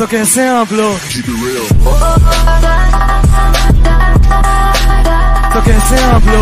Esto que es simple. Esto que es simple.